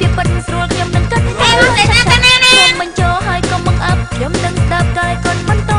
ពីពិតស្រួលខ្ញុំនឹងគិតហេមកទេណាកណានេះមិនចូលហើយកុំបង្អឹបខ្ញុំនឹងដាប់កាយគាត់មិនត